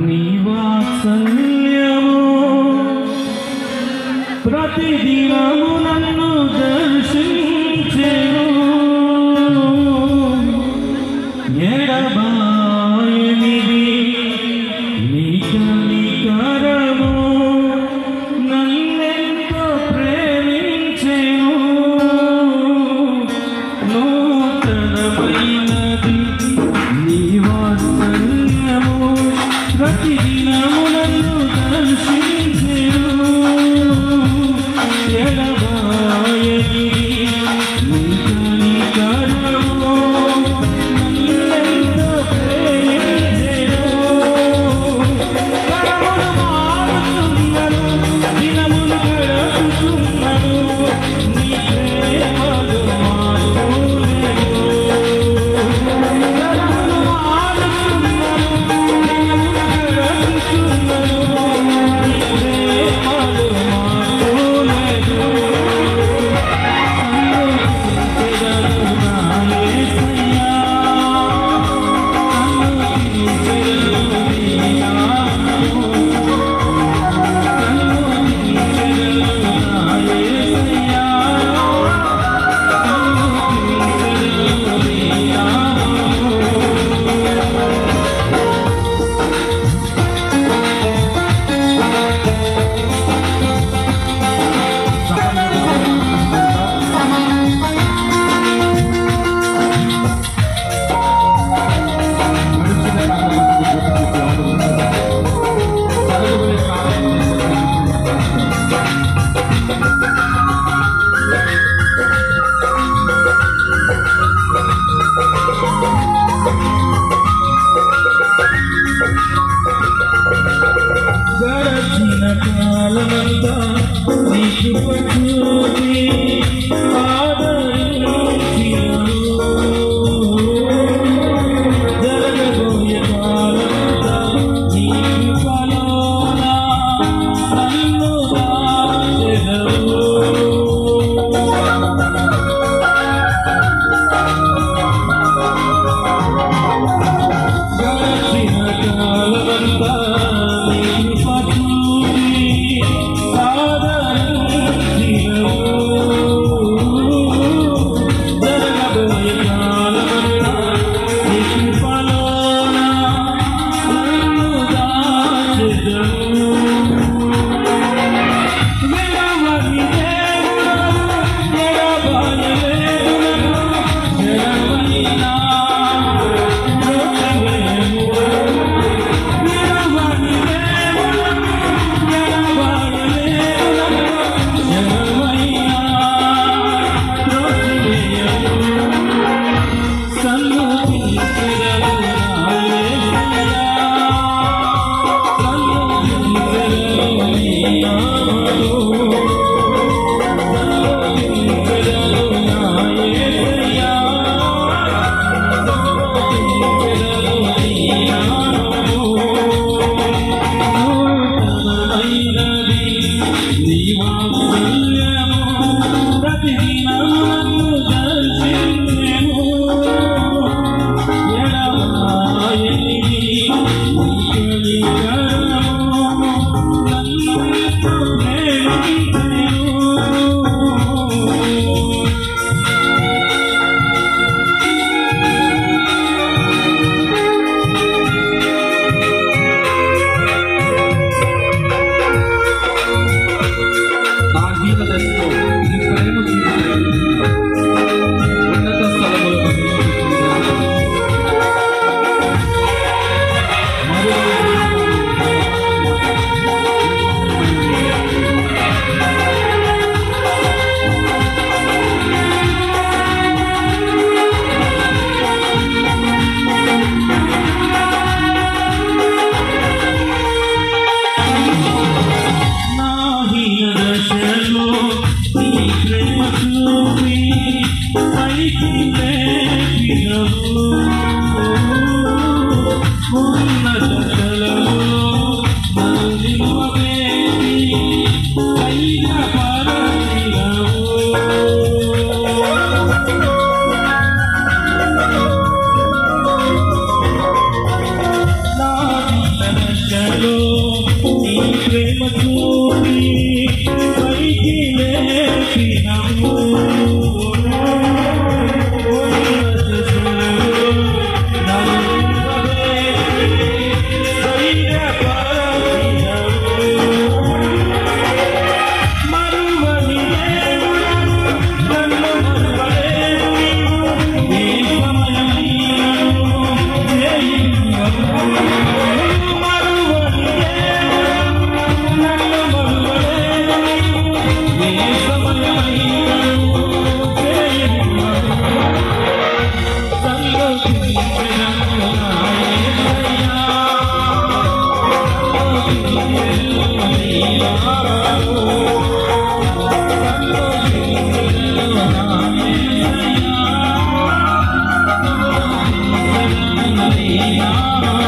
నీ వాత్సల్యము ప్రతిదినము Hare Rama